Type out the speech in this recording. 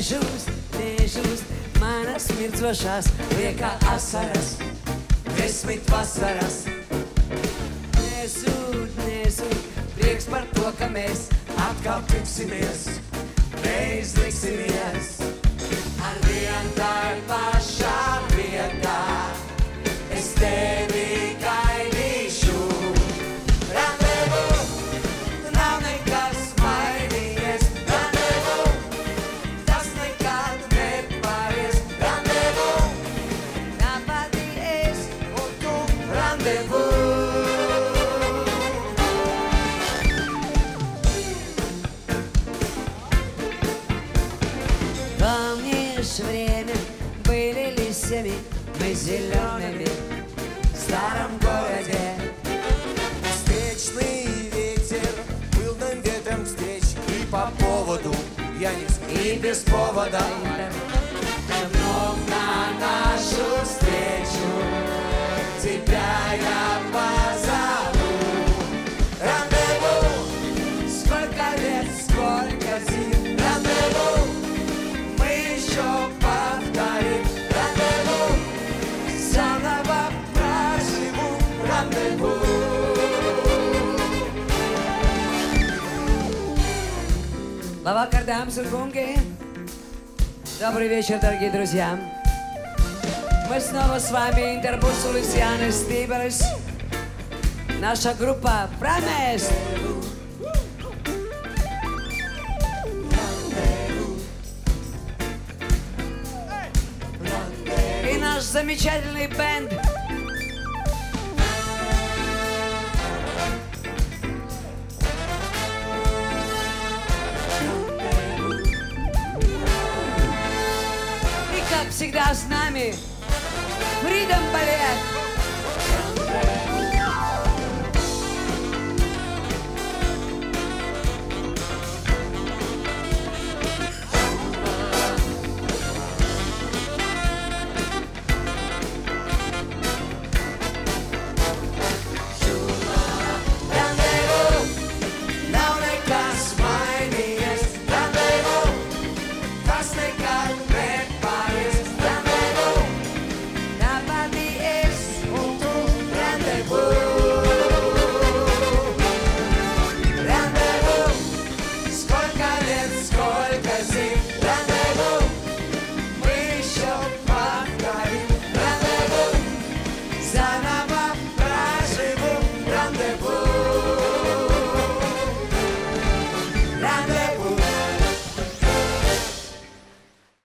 Vėžius, vėžius, manas mirdzošas, lieka asaras, desmit vasaras. Nesūd, nesūd, prieks par to, ka mēs atkal tiksimies, reiz liksimies. Были листьями мы зелеными в старом городе. Встречный ветер был нам ветром встреч И по поводу я не И без повода Un kungi! Добрый вечер, дорогие друзья! Мы снова с вами Интербус Лусианы Стиберс. Наша группа Промест. И наш замечательный бенд всегда с нами.